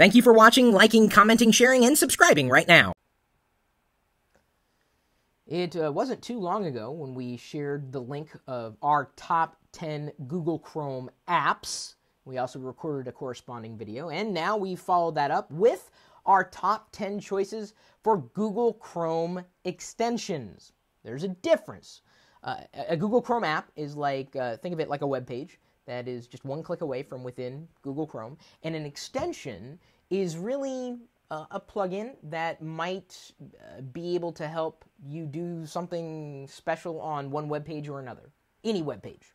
Thank you for watching, liking, commenting, sharing, and subscribing right now. It uh, wasn't too long ago when we shared the link of our top 10 Google Chrome apps. We also recorded a corresponding video, and now we followed that up with our top 10 choices for Google Chrome extensions. There's a difference. Uh, a Google Chrome app is like, uh, think of it like a web page that is just one click away from within Google Chrome, and an extension is really uh, a plugin that might uh, be able to help you do something special on one web page or another, any web page.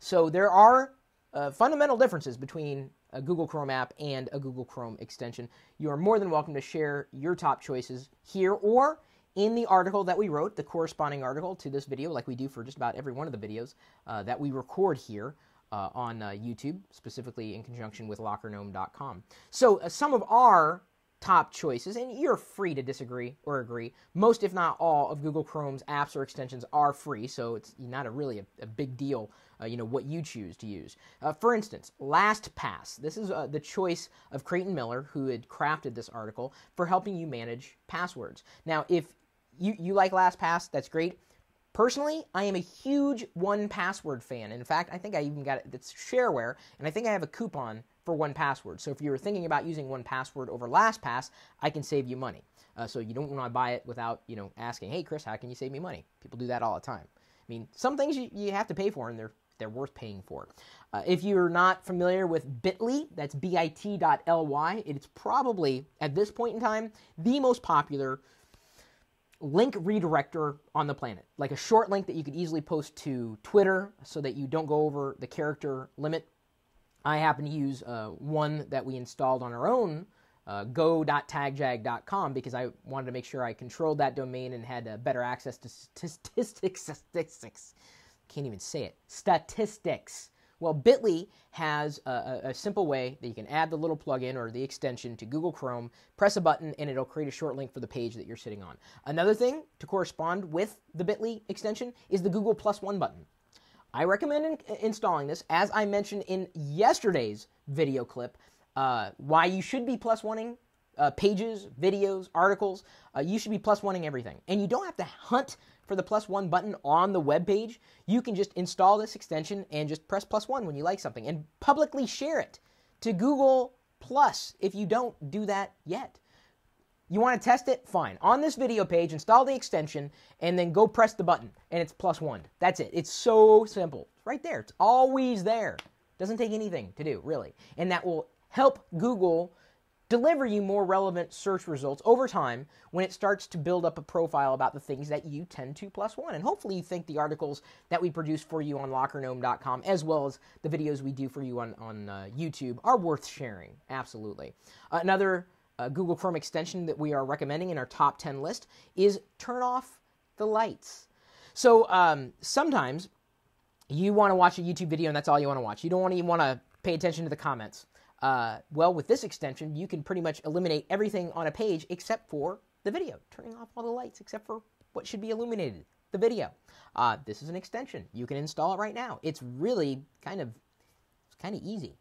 So there are uh, fundamental differences between a Google Chrome app and a Google Chrome extension. You are more than welcome to share your top choices here or in the article that we wrote, the corresponding article to this video, like we do for just about every one of the videos uh, that we record here. Uh, on uh, YouTube, specifically in conjunction with lockergnome.com. So, uh, some of our top choices, and you're free to disagree or agree. Most, if not all, of Google Chrome's apps or extensions are free, so it's not a really a, a big deal, uh, you know, what you choose to use. Uh, for instance, LastPass. This is uh, the choice of Craighton Miller, who had crafted this article for helping you manage passwords. Now, if you, you like LastPass, that's great. Personally, I am a huge 1Password fan. In fact, I think I even got it. It's shareware, and I think I have a coupon for 1Password. So if you're thinking about using 1Password over LastPass, I can save you money. Uh, so you don't want to buy it without you know asking, hey Chris, how can you save me money? People do that all the time. I mean, some things you, you have to pay for, and they're they're worth paying for. Uh, if you're not familiar with Bitly, that's bit.ly. It's probably at this point in time the most popular link redirector on the planet. Like a short link that you could easily post to Twitter so that you don't go over the character limit I happen to use uh, one that we installed on our own, uh, go.tagjag.com, because I wanted to make sure I controlled that domain and had uh, better access to statistics. Statistics. Can't even say it. Statistics. Well, Bitly has a, a, simple way that you can add the little plugin or the extension to Google Chrome, press a button, and it'll create a short link for the page that you're sitting on. Another thing to correspond with the Bitly extension is the Google Plus One button. I recommend in- installing this, as I mentioned in yesterday's video clip, uh, why you should be plus oneing uh, pages, videos, articles. Uh, you should be plus oneing everything. And you don't have to hunt for the plus one button on the web page. You can just install this extension and just press plus one when you like something and publicly share it to Google Plus if you don't do that yet. You want to test it? Fine. On this video page, install the extension and then go press the button and it's plus one. That's it. It's so simple. It's right there. It's always there. Doesn't take anything to do, really. And that will help Google deliver you more relevant search results over time when it starts to build up a profile about the things that you tend to plus one. And hopefully you think the articles that we produce for you on lockergnome.com as well as the videos we do for you on, on uh, YouTube are worth sharing. Absolutely. Another uh, Google Chrome extension that we are recommending in our top 10 list is turn off the lights. So um, sometimes you want to watch a YouTube video and that's all you want to watch. You don't want to even want to pay attention to the comments. Uh, well, with this extension, you can pretty much eliminate everything on a page except for the video, turning off all the lights except for what should be illuminated, the video. Uh, this is an extension. You can install it right now. It's really kind of, it's kind of easy.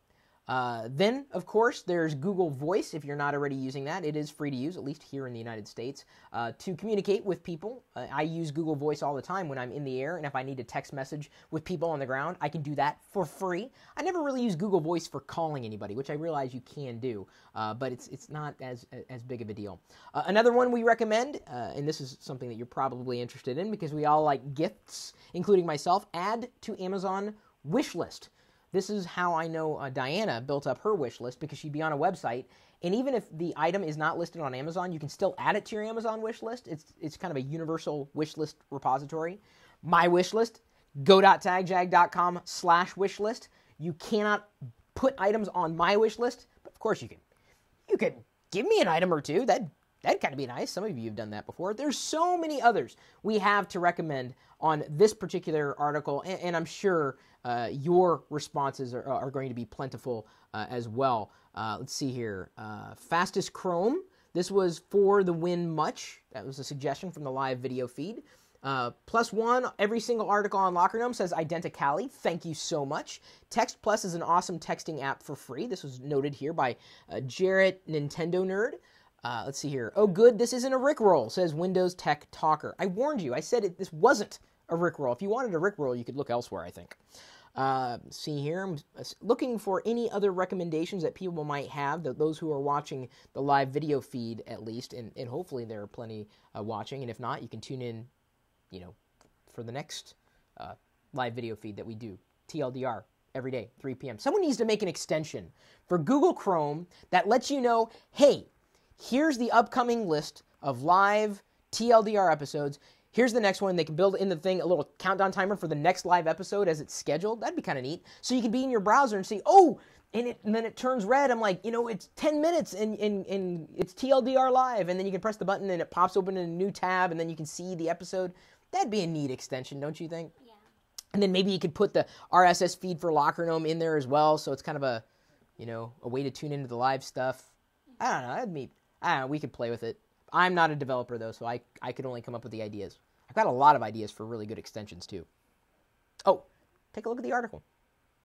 Uh, then, of course, there's Google Voice. If you're not already using that, it is free to use, at least here in the United States, uh, to communicate with people. Uh, I use Google Voice all the time when I'm in the air, and if I need to text message with people on the ground, I can do that for free. I never really use Google Voice for calling anybody, which I realize you can do, uh, but it's it's not as as big of a deal. Uh, another one we recommend, and this is something that you're probably interested in because we all like gifts, including myself. Add to Amazon wish list. This is how I know uh, Diana built up her wish list because she'd be on a website, and even if the item is not listed on Amazon, you can still add it to your Amazon wish list. It's it's kind of a universal wish list repository. My wish list, go.tagjag.com slash wish list. You cannot put items on my wish list, but of course you can. You can give me an item or two. That that'd kind of be nice. Some of you have done that before. There's so many others we have to recommend on this particular article, and, and I'm sure uh, your responses are, are, going to be plentiful uh, as well. Uh, let's see here. Uh, fastest Chrome. This was for the win much. That was a suggestion from the live video feed. Uh, plus one, every single article on Locker Gnome says Identicali. Thank you so much. Text Plus is an awesome texting app for free. This was noted here by uh, Jarrett Nintendo Nerd. Uh, let's see here. Oh, good. This isn't a Rickroll, says Windows Tech Talker. I warned you. I said it, this wasn't a Rickroll. If you wanted a Rickroll, you could look elsewhere, I think. Uh, see here, I'm looking for any other recommendations that people might have, those who are watching the live video feed at least, and, and hopefully there are plenty uh, watching. And if not, you can tune in, you know, for the next uh, live video feed that we do, TLDR, every day, 3 p.m. Someone needs to make an extension for Google Chrome that lets you know, hey, here's the upcoming list of live TLDR episodes. Here's the next one. They can build in the thing a little countdown timer for the next live episode as it's scheduled. That'd be kind of neat. So you can be in your browser and see, oh, and, it, and then it turns red. I'm like, you know, it's 10 minutes and, and, and it's TLDR live. And then you can press the button and it pops open in a new tab and then you can see the episode. That'd be a neat extension, don't you think? Yeah. And then maybe you could put the RSS feed for Locker Gnome in there as well. So it's kind of a, you know, a way to tune into the live stuff. I don't know. That'd be, know. We could play with it. I'm not a developer though, so I, I could only come up with the ideas. I've got a lot of ideas for really good extensions too. Oh, take a look at the article.